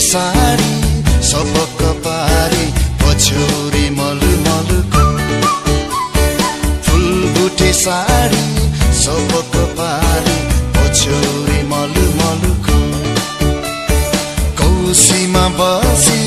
साडी सबक पारी मलु फुल बुटे साडी सबक पारी बसी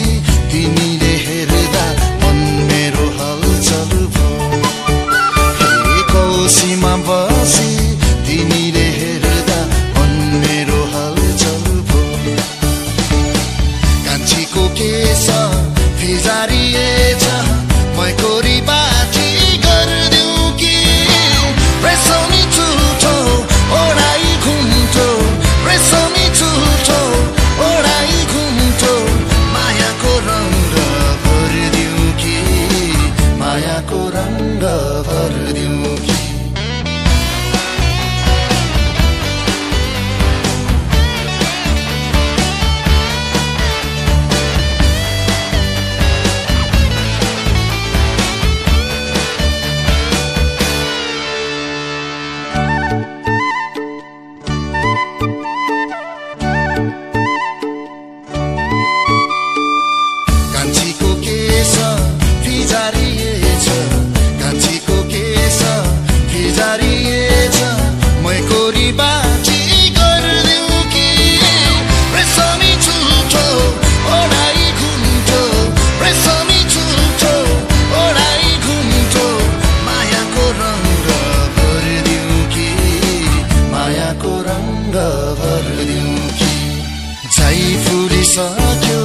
फुलिसक्यो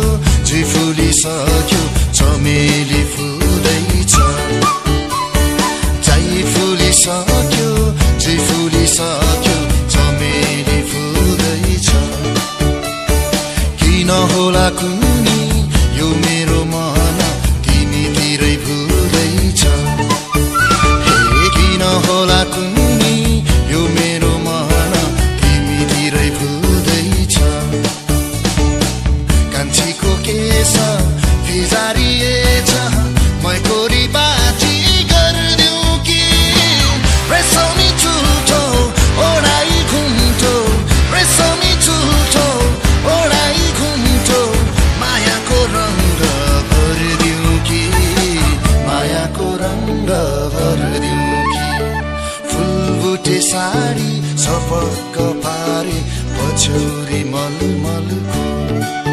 जी फुलिसक्यो चमेली फुल्दैछ जाइ फुलिसक्यो जी फुलिसक्यो चमेली फुल्दैछ किन होला कुन फुलबुटे साडी सपक्क पारे पछौरी मलमलको।